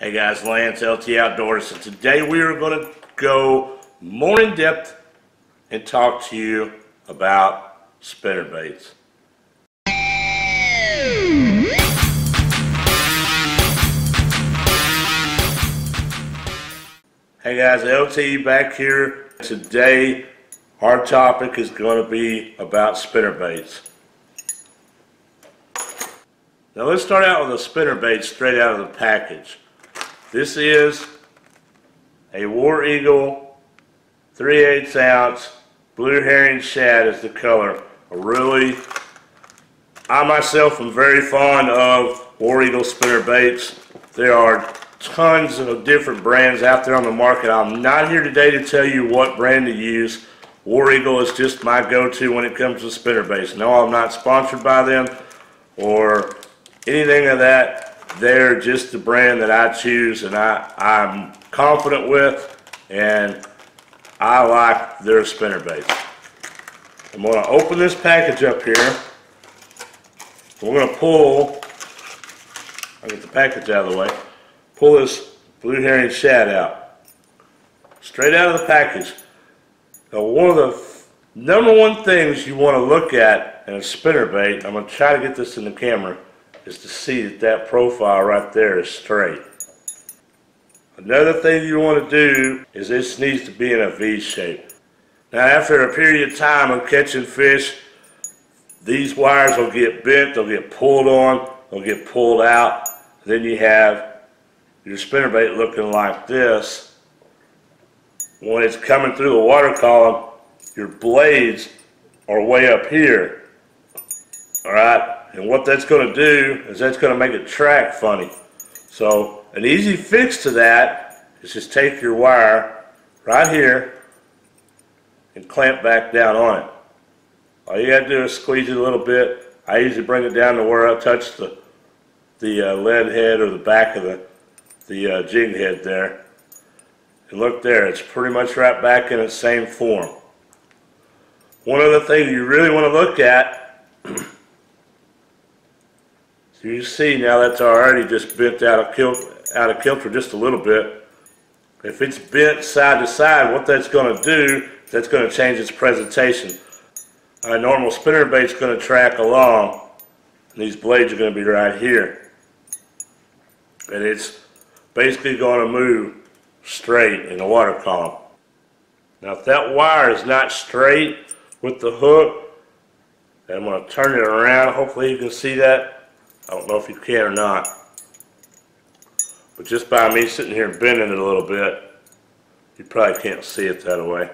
Hey guys, Lance, LT Outdoors, and today we are going to go more in depth and talk to you about spinner baits. Hey guys, LT back here. Today our topic is going to be about spinner baits. Now let's start out with a spinner bait straight out of the package. This is a War Eagle 3 8 ounce blue herring shad is the color. A really, I myself am very fond of War Eagle spinner baits. There are tons of different brands out there on the market. I'm not here today to tell you what brand to use. War Eagle is just my go-to when it comes to spinner baits. No, I'm not sponsored by them or anything of that. They're just the brand that I choose and I, I'm confident with and I like their spinner baits. I'm going to open this package up here. We're going to pull, I'll get the package out of the way, pull this blue herring shad out. Straight out of the package. Now one of the number one things you want to look at in a spinner bait, I'm going to try to get this in the camera, is to see that that profile right there is straight. Another thing you want to do is this needs to be in a V shape. Now after a period of time of catching fish, these wires will get bent, they'll get pulled on, they'll get pulled out. Then you have your spinnerbait looking like this. When it's coming through the water column, your blades are way up here. Alright, and what that's going to do is that's going to make it track funny. So an easy fix to that is just take your wire right here and clamp back down on it. All you got to do is squeeze it a little bit. I usually bring it down to where I touch the the uh, lead head or the back of the the uh, jig head there. And look there, it's pretty much right back in its same form. One other thing you really want to look at, you see now that's already just bent out of, kilt, out of kilter just a little bit. If it's bent side to side, what that's going to do, that's going to change its presentation. A normal spinner bait's going to track along, and these blades are going to be right here. And it's basically going to move straight in the water column. Now if that wire is not straight with the hook, I'm going to turn it around. Hopefully you can see that. I don't know if you can or not. But just by me sitting here bending it a little bit, you probably can't see it that way.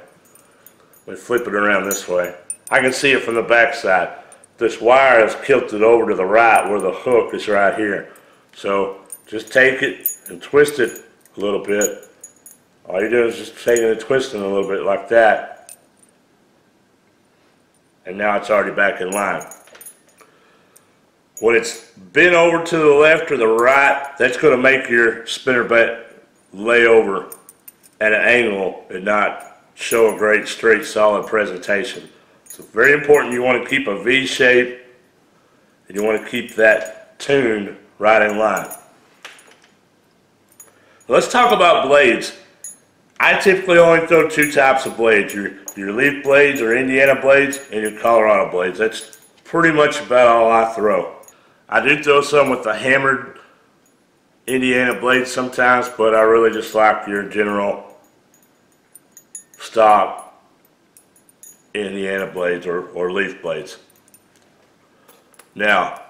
Me flip it around this way. I can see it from the back side. This wire is tilted over to the right where the hook is right here. So just take it and twist it a little bit. All you're doing is just taking and twisting a little bit like that. And now it's already back in line. When it's bent over to the left or the right, that's going to make your spinner bait lay over at an angle and not show a great straight solid presentation. So very important you want to keep a V shape and you want to keep that tuned right in line. Let's talk about blades. I typically only throw two types of blades, your, your leaf blades or Indiana blades and your Colorado blades. That's pretty much about all I throw. I do throw some with the hammered Indiana blades sometimes, but I really just like your general stop Indiana blades or, or leaf blades. Now,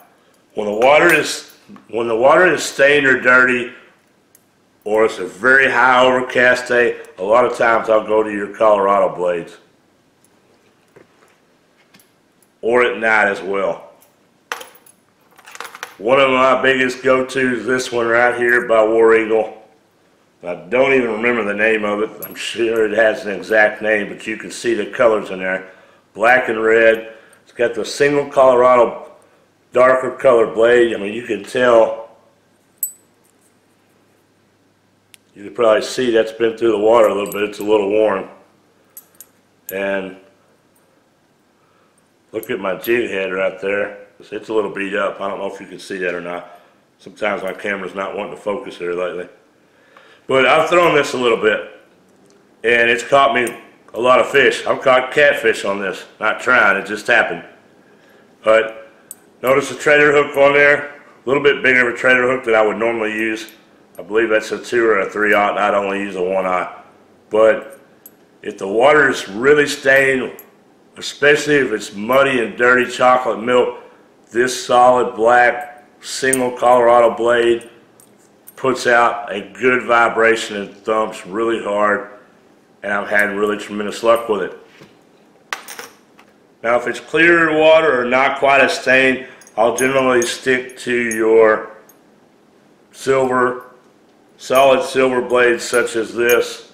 when the water is when the water is stained or dirty, or it's a very high overcast day, a lot of times I'll go to your Colorado blades. Or at night as well. One of my biggest go-tos is this one right here by War Eagle. I don't even remember the name of it. I'm sure it has an exact name, but you can see the colors in there. Black and red. It's got the single Colorado darker color blade. I mean, you can tell. You can probably see that's been through the water a little bit. It's a little worn. And look at my jig head right there. It's a little beat up. I don't know if you can see that or not. Sometimes my camera's not wanting to focus here lately. But I've thrown this a little bit, and it's caught me a lot of fish. I've caught catfish on this, not trying, it just happened. But notice the trailer hook on there, a little bit bigger of a trailer hook than I would normally use. I believe that's a two or a three aught, and I'd only use a one aught. But if the water is really stained, especially if it's muddy and dirty chocolate milk, this solid black single Colorado blade puts out a good vibration and thumps really hard and I've had really tremendous luck with it. Now if it's clear water or not quite as stained, I'll generally stick to your silver, solid silver blades such as this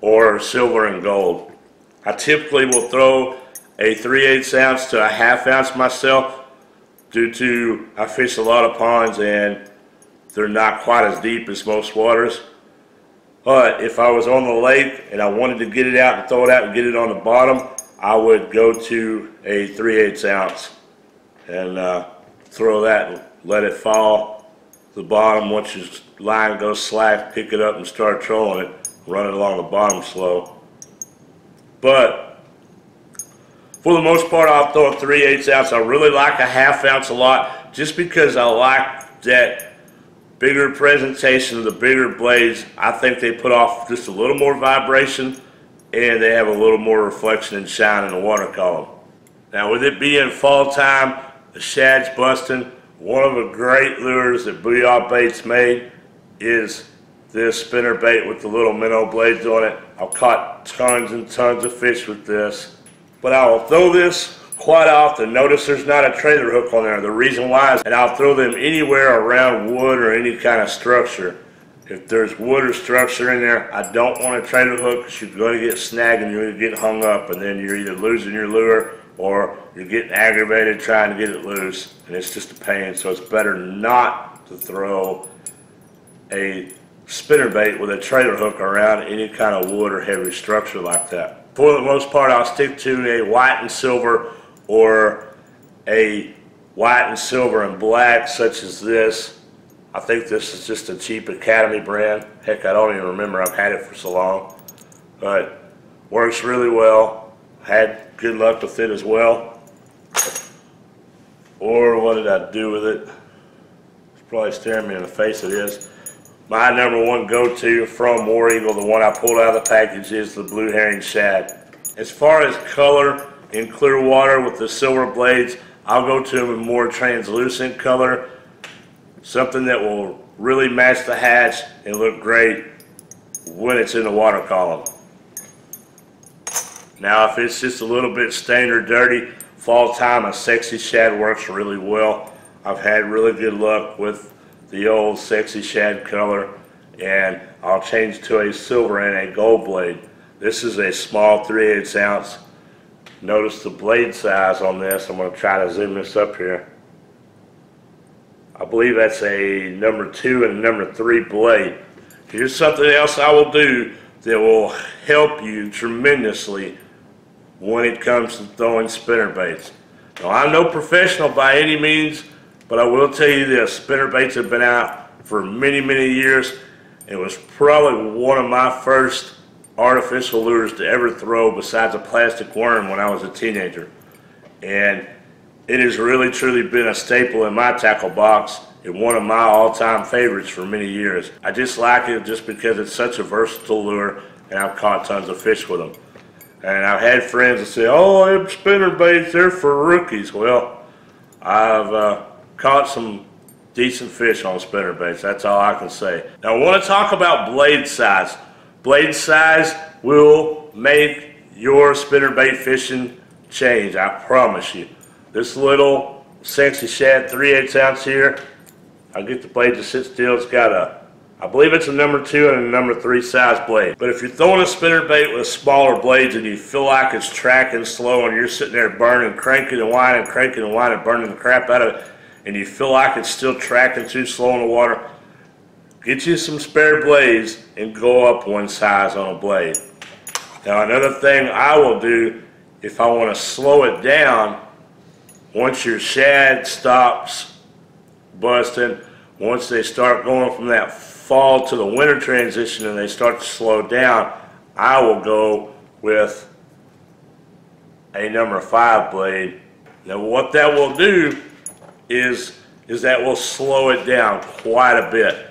or silver and gold. I typically will throw a 3 8 ounce to a half ounce myself due to I fish a lot of ponds and they're not quite as deep as most waters. But if I was on the lake and I wanted to get it out and throw it out and get it on the bottom, I would go to a 3 8 ounce and uh, throw that let it fall to the bottom. Once your line goes slack, pick it up and start trolling it, run it along the bottom slow. But for the most part, I'll throw a 3 8 ounce. I really like a half ounce a lot just because I like that bigger presentation of the bigger blades. I think they put off just a little more vibration and they have a little more reflection and shine in the water column. Now with it being fall time, the shad's busting. One of the great lures that Booyah Baits made is this spinner bait with the little minnow blades on it. I've caught tons and tons of fish with this. But I will throw this quite often. Notice there's not a trailer hook on there. The reason why is, and I'll throw them anywhere around wood or any kind of structure. If there's wood or structure in there, I don't want a trailer hook because you're going to get snagged and you're going to get hung up and then you're either losing your lure or you're getting aggravated trying to get it loose and it's just a pain. So it's better not to throw a spinner bait with a trailer hook around any kind of wood or heavy structure like that. For the most part, I'll stick to a white and silver or a white and silver and black such as this. I think this is just a cheap Academy brand. Heck, I don't even remember. I've had it for so long. But works really well. Had good luck with it as well. Or what did I do with it? It's probably staring me in the face it is. My number one go-to from War Eagle, the one I pulled out of the package, is the Blue Herring Shad. As far as color, in clear water with the silver blades. I'll go to a more translucent color, something that will really match the hatch and look great when it's in the water column. Now if it's just a little bit stained or dirty, fall time a sexy shad works really well. I've had really good luck with the old sexy shad color and I'll change to a silver and a gold blade. This is a small 3 8 ounce Notice the blade size on this. I'm going to try to zoom this up here. I believe that's a number two and number three blade. Here's something else I will do that will help you tremendously when it comes to throwing spinner baits. Now I'm no professional by any means, but I will tell you this, spinner baits have been out for many, many years. It was probably one of my first artificial lures to ever throw besides a plastic worm when I was a teenager. And it has really truly been a staple in my tackle box and one of my all-time favorites for many years. I just like it just because it's such a versatile lure and I've caught tons of fish with them. And I've had friends that say, oh, spinner baits, they're for rookies. Well, I've uh, caught some decent fish on spinner baits. That's all I can say. Now, I want to talk about blade size. Blade size will make your spinnerbait fishing change, I promise you. This little sexy shad 3 8 ounce here, I'll get the blade to sit still. It's got a, I believe it's a number two and a number three size blade. But if you're throwing a spinnerbait with smaller blades and you feel like it's tracking slow and you're sitting there burning, cranking and whining, cranking and whining, burning the crap out of it, and you feel like it's still tracking too slow in the water, Get you some spare blades and go up one size on a blade. Now another thing I will do if I want to slow it down, once your shad stops busting Once they start going from that fall to the winter transition and they start to slow down, I will go with a number five blade. Now what that will do is, is that will slow it down quite a bit,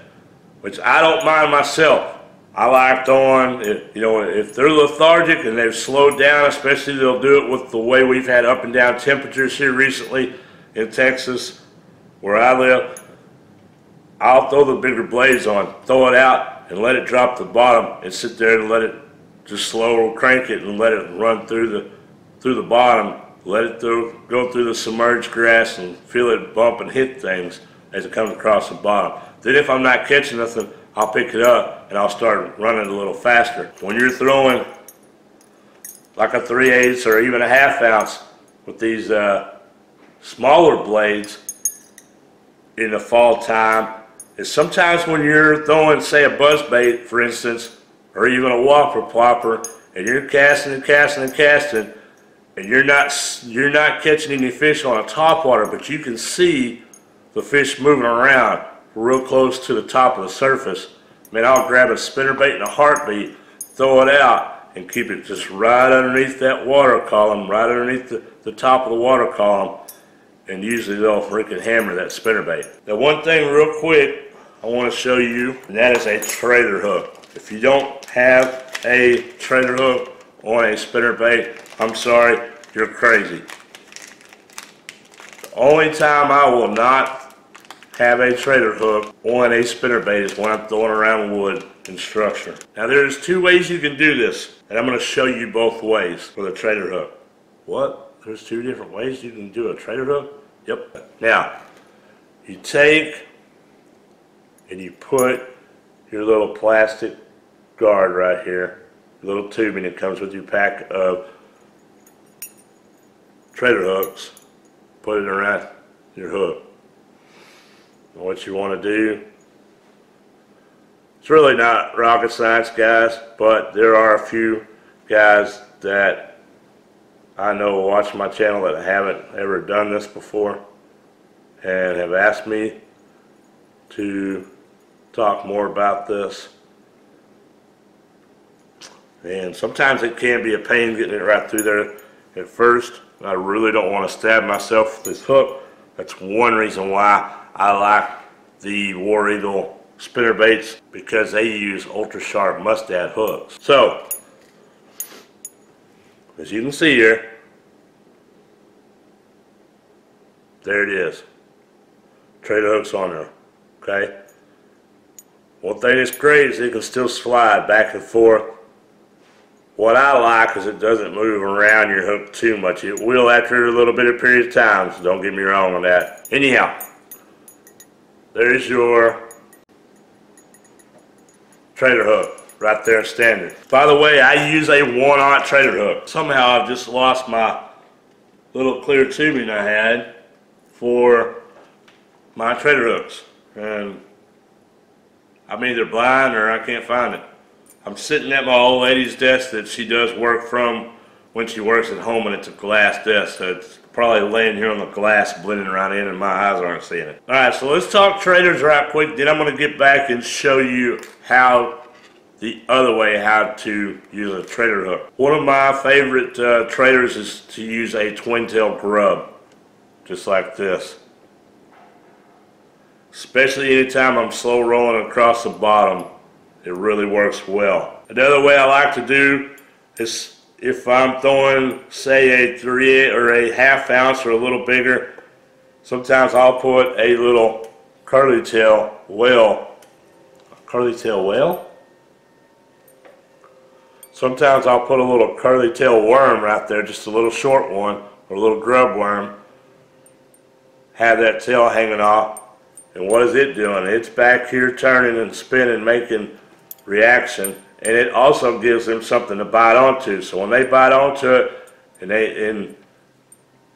which I don't mind myself. I like throwing, it you know, if they're lethargic and they've slowed down, especially they'll do it with the way we've had up and down temperatures here recently in Texas, where I live. I'll throw the bigger blades on, throw it out, and let it drop to the bottom, and sit there and let it just slow crank it and let it run through the through the bottom, let it through, go through the submerged grass and feel it bump and hit things as it comes across the bottom. Then if I'm not catching nothing, I'll pick it up and I'll start running a little faster. When you're throwing like a 3 eighths or even a half ounce with these uh, smaller blades in the fall time, is sometimes when you're throwing, say, a buzz bait, for instance, or even a whopper plopper, and you're casting and casting and casting, and you're not you're not catching any fish on a top water, but you can see the fish moving around real close to the top of the surface. I mean, I'll grab a spinnerbait in a heartbeat, throw it out, and keep it just right underneath that water column, right underneath the, the top of the water column, and usually they'll freaking hammer that spinnerbait. Now, one thing real quick I want to show you, and that is a trailer hook. If you don't have a trailer hook on a spinnerbait, I'm sorry, you're crazy. The only time I will not have a trailer hook on a spinnerbait is when I'm throwing around wood and structure. Now there's two ways you can do this, and I'm going to show you both ways for the trailer hook. What? There's two different ways you can do a trailer hook? Yep. Now, you take and you put your little plastic guard right here, little tubing that comes with your pack of trailer hooks, put it around your hook. And what you want to do, it's really not rocket science guys, but there are a few guys that I know watch my channel that haven't ever done this before and have asked me to talk more about this. And sometimes it can be a pain getting it right through there at first. I really don't want to stab myself with this hook. That's one reason why I like the War Eagle spinner baits because they use ultra sharp mustad hooks. So, as you can see here, there it is. Trailer hooks on there, okay? One thing that's great is it can still slide back and forth what I like is it doesn't move around your hook too much. It will after a little bit of period of time, so don't get me wrong on that. Anyhow, there's your trailer hook right there standing. By the way, I use a one-aught trailer hook. Somehow I've just lost my little clear tubing I had for my trailer hooks. And I'm either blind or I can't find it. I'm sitting at my old lady's desk that she does work from when she works at home and it's a glass desk so it's probably laying here on the glass blending right in and my eyes aren't seeing it. Alright so let's talk traders right quick then I'm going to get back and show you how the other way how to use a trader hook. One of my favorite uh, trailers is to use a twin tail grub just like this. Especially anytime I'm slow rolling across the bottom it really works well. Another way I like to do is if I'm throwing, say, a three or a half ounce or a little bigger, sometimes I'll put a little curly tail whale. Curly tail whale? Sometimes I'll put a little curly tail worm right there, just a little short one, or a little grub worm. Have that tail hanging off. And what is it doing? It's back here turning and spinning, making reaction, and it also gives them something to bite onto. So when they bite onto it, and they and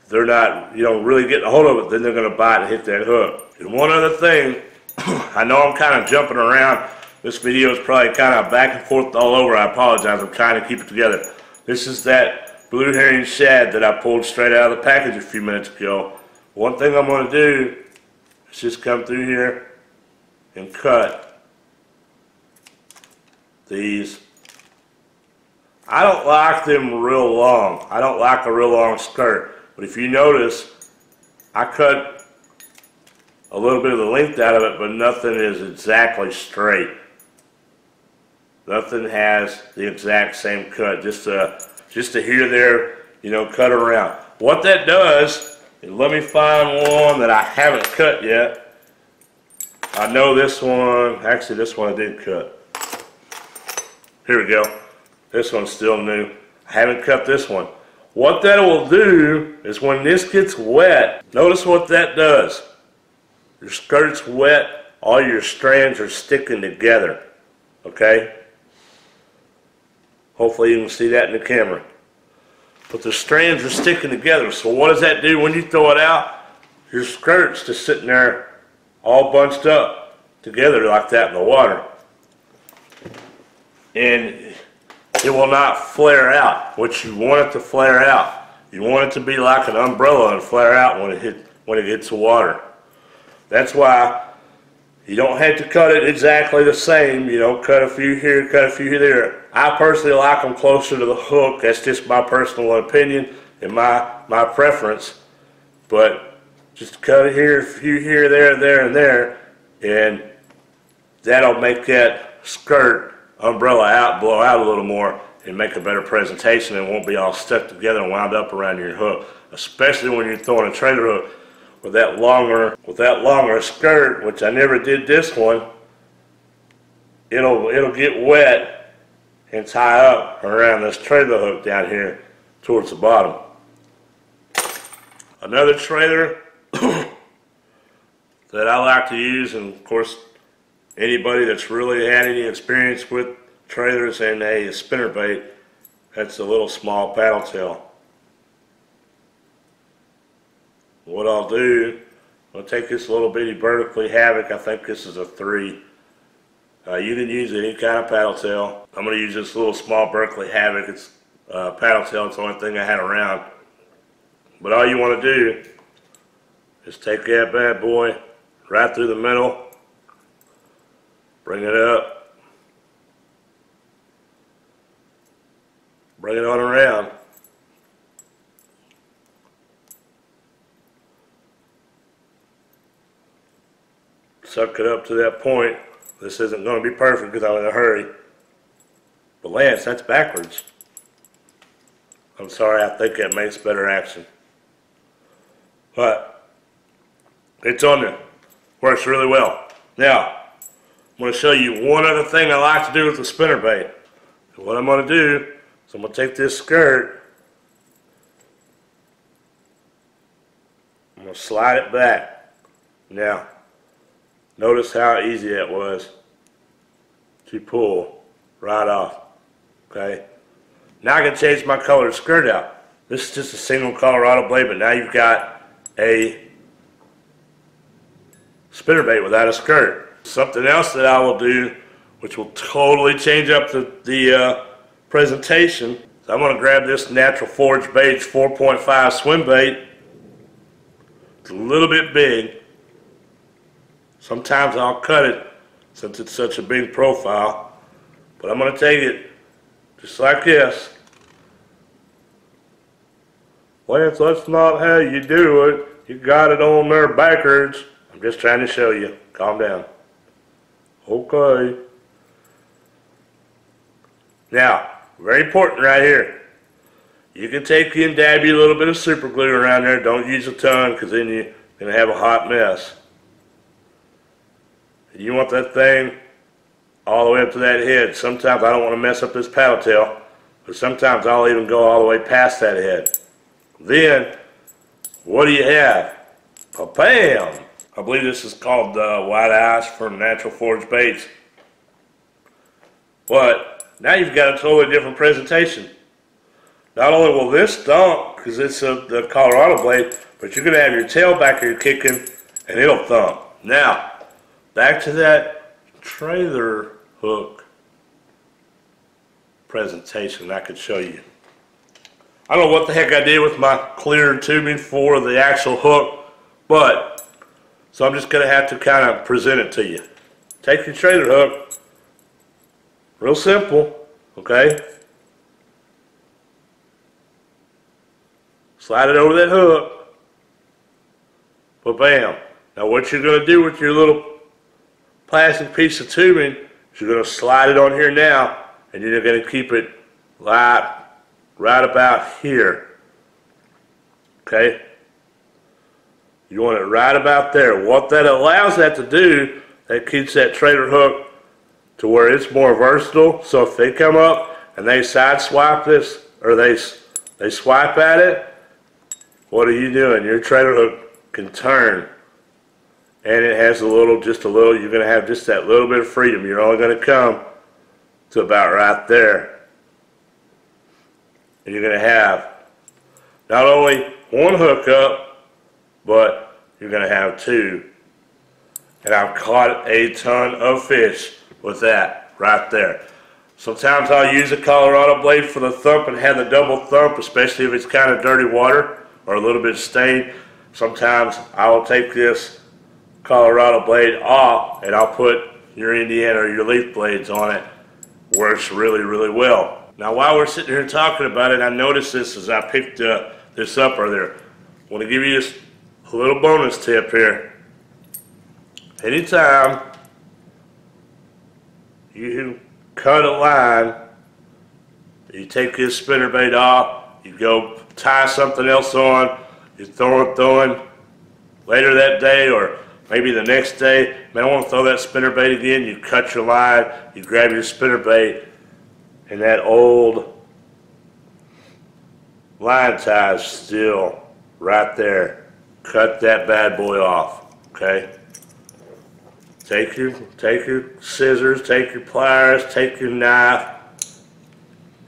they're not, you know, really getting a hold of it, then they're going to bite and hit that hook. And one other thing, I know I'm kind of jumping around. This video is probably kind of back and forth all over. I apologize. I'm trying to keep it together. This is that blue herring shad that I pulled straight out of the package a few minutes ago. One thing I'm going to do is just come through here and cut these. I don't like them real long. I don't like a real long skirt. But if you notice, I cut a little bit of the length out of it, but nothing is exactly straight. Nothing has the exact same cut. Just a, just a here, there, you know, cut around. What that does, let me find one that I haven't cut yet. I know this one, actually this one I did cut. Here we go. This one's still new. I haven't cut this one. What that will do is when this gets wet, notice what that does. Your skirt's wet, all your strands are sticking together. Okay? Hopefully you can see that in the camera. But the strands are sticking together. So what does that do when you throw it out? Your skirt's just sitting there all bunched up together like that in the water. And it will not flare out, which you want it to flare out. You want it to be like an umbrella and flare out when it hit, when it hits the water. That's why you don't have to cut it exactly the same. You know, cut a few here, cut a few there. I personally like them closer to the hook. That's just my personal opinion and my, my preference. But just cut it here, a few here, there, there, and there, and that'll make that skirt umbrella out, blow out a little more, and make a better presentation and won't be all stuck together and wound up around your hook. Especially when you're throwing a trailer hook with that longer with that longer skirt, which I never did this one, it'll it'll get wet and tie up around this trailer hook down here towards the bottom. Another trailer that I like to use, and of course anybody that's really had any experience with trailers and a spinnerbait, that's a little small paddle tail. what I'll do, I'll take this little bitty Berkley Havoc. I think this is a three. Uh, you can use any kind of paddle tail. I'm going to use this little small Berkley Havoc. It's uh, paddle tail. It's the only thing I had around. But all you want to do is take that bad boy right through the middle, bring it up, bring it on around. suck it up to that point. This isn't going to be perfect because I'm in a hurry. But Lance, that's backwards. I'm sorry, I think that makes better action. But it's on there. Works really well. Now, I'm going to show you one other thing I like to do with the spinner bait. And what I'm going to do is I'm going to take this skirt I'm going to slide it back. Now, Notice how easy that was to pull right off. Okay. Now I can change my color skirt out. This is just a single Colorado blade, but now you've got a spinnerbait without a skirt. Something else that I will do, which will totally change up the, the uh, presentation, so I'm going to grab this Natural Forage Baits 4.5 swim bait. It's a little bit big. Sometimes I'll cut it since it's such a big profile. But I'm going to take it just like this. Lance, that's not how you do it. You got it on there backwards. I'm just trying to show you. Calm down. Okay. Now, very important right here. You can take and dab you a little bit of super glue around there. Don't use a ton because then you're going to have a hot mess. You want that thing all the way up to that head. Sometimes I don't want to mess up this paddle tail, but sometimes I'll even go all the way past that head. Then, what do you have? A BAM! I believe this is called uh, White Ice from Natural Forage Baits. But now you've got a totally different presentation. Not only will this thump, because it's a, the Colorado blade, but you're going to have your tail back kicking, and it'll thump. Now, Back to that trailer hook presentation I could show you. I don't know what the heck I did with my clear tubing for the actual hook, but so I'm just going to have to kind of present it to you. take your trailer hook, real simple, okay? Slide it over that hook. But bam. Now what you're going to do with your little plastic piece of tubing is you're going to slide it on here now and you're going to keep it right, right about here. Okay? You want it right about there. What that allows that to do, that keeps that trailer hook to where it's more versatile. So if they come up and they side swipe this, or they, they swipe at it, what are you doing? Your trailer hook can turn. And it has a little, just a little, you're going to have just that little bit of freedom. You're only going to come to about right there. And you're going to have not only one hook up, but you're going to have two. And I've caught a ton of fish with that right there. Sometimes I'll use a Colorado blade for the thump and have the double thump, especially if it's kind of dirty water or a little bit stained. Sometimes I will take this Colorado blade off and I'll put your Indiana or your leaf blades on it. Works really, really well. Now while we're sitting here talking about it, I noticed this as I picked uh, this up earlier. I want to give you just a little bonus tip here. Anytime you cut a line, you take this spinner bait off, you go tie something else on, you throw it throwing later that day or maybe the next day, may want to throw that spinner bait again, you cut your line, you grab your spinner bait, and that old line tie is still right there. Cut that bad boy off, okay? Take your, take your scissors, take your pliers, take your knife,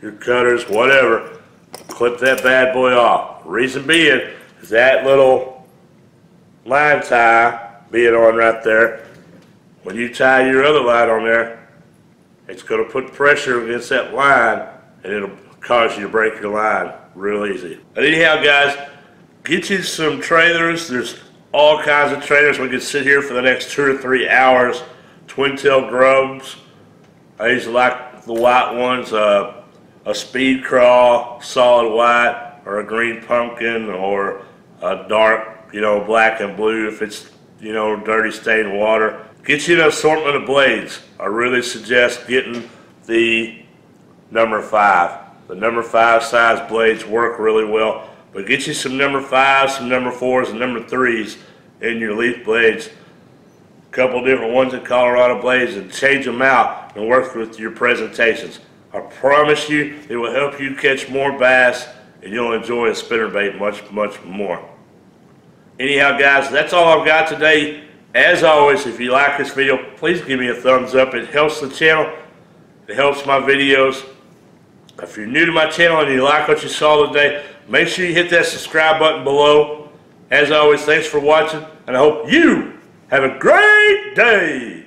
your cutters, whatever, clip that bad boy off. Reason being is that little line tie being on right there, when you tie your other line on there, it's going to put pressure against that line and it'll cause you to break your line real easy. But anyhow guys, get you some trailers. There's all kinds of trailers. We could sit here for the next two or three hours. Twin tail grubs. I usually like the white ones. Uh, a speed crawl, solid white, or a green pumpkin, or a dark, you know, black and blue if it's, you know, dirty stained water. Get you an assortment of blades. I really suggest getting the number five. The number five size blades work really well. But get you some number fives, some number fours, and number threes in your leaf blades. A couple different ones in Colorado blades and change them out and work with your presentations. I promise you it will help you catch more bass and you'll enjoy a spinnerbait much, much more. Anyhow, guys, that's all I've got today. As always, if you like this video, please give me a thumbs up. It helps the channel. It helps my videos. If you're new to my channel and you like what you saw today, make sure you hit that subscribe button below. As always, thanks for watching, and I hope you have a great day.